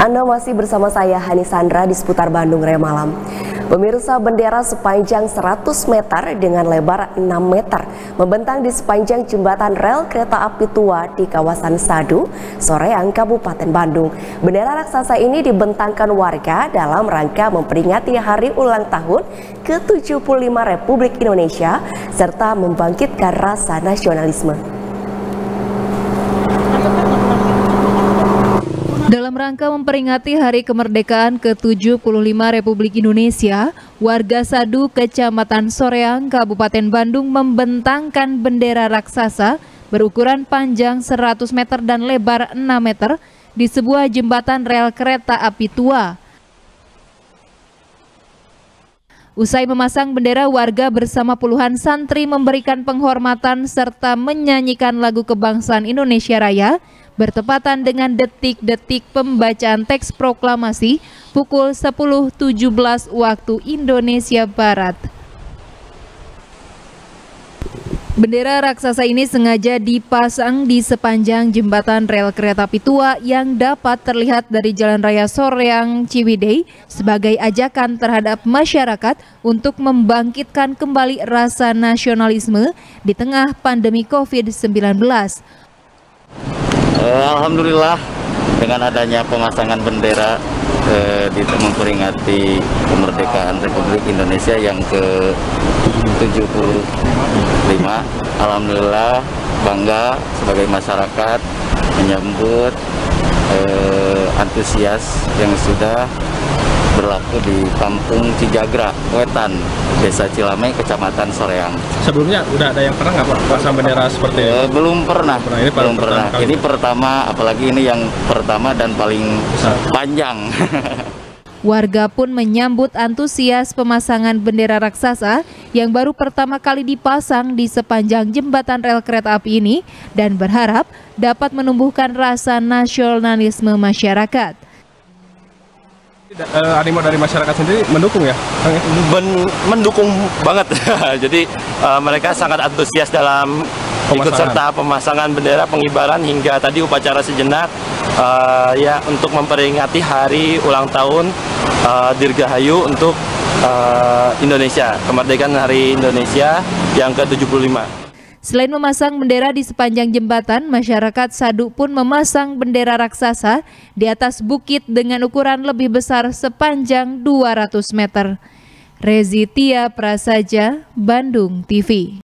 Anda masih bersama saya Hani Sandra di seputar Bandung Raya Malam. Pemirsa bendera sepanjang 100 meter dengan lebar 6 meter membentang di sepanjang jembatan rel kereta api tua di kawasan Sadu, Soreang, Kabupaten Bandung. Bendera raksasa ini dibentangkan warga dalam rangka memperingati hari ulang tahun ke-75 Republik Indonesia serta membangkitkan rasa nasionalisme. Dalam rangka memperingati Hari Kemerdekaan ke-75 Republik Indonesia, warga Sadu, Kecamatan Soreang, Kabupaten Bandung membentangkan bendera raksasa berukuran panjang 100 meter dan lebar 6 meter di sebuah jembatan rel kereta api tua. Usai memasang bendera, warga bersama puluhan santri memberikan penghormatan serta menyanyikan lagu kebangsaan Indonesia Raya bertepatan dengan detik-detik pembacaan teks proklamasi pukul 10.17 waktu Indonesia Barat. Bendera raksasa ini sengaja dipasang di sepanjang jembatan rel kereta api tua yang dapat terlihat dari Jalan Raya Soreang Ciwidey sebagai ajakan terhadap masyarakat untuk membangkitkan kembali rasa nasionalisme di tengah pandemi COVID-19. Eh, Alhamdulillah dengan adanya pemasangan bendera eh, di memperingati kemerdekaan Republik Indonesia yang ke-75 Alhamdulillah bangga sebagai masyarakat menyambut eh, antusias yang sudah berlaku di Kampung Cijagra, Wetan, Desa Cilame, Kecamatan Soreang. Sebelumnya udah ada yang pernah nggak Pak pasang bendera seperti ini? Eh, belum pernah, pernah. Ini belum pernah. Kali. Ini pertama, apalagi ini yang pertama dan paling Besar. panjang. Warga pun menyambut antusias pemasangan bendera raksasa yang baru pertama kali dipasang di sepanjang jembatan rel kereta api ini dan berharap dapat menumbuhkan rasa nasionalisme masyarakat. Uh, animo dari masyarakat sendiri mendukung ya? Men mendukung banget. Jadi uh, mereka sangat antusias dalam pemasangan. ikut serta pemasangan bendera, pengibaran hingga tadi upacara sejenak uh, ya untuk memperingati hari ulang tahun uh, Dirgahayu untuk uh, Indonesia, kemerdekaan Hari Indonesia yang ke-75. Selain memasang bendera di sepanjang jembatan, masyarakat Sadu pun memasang bendera raksasa di atas bukit dengan ukuran lebih besar sepanjang 200 meter. Rezi Tia Prasaja, Bandung TV.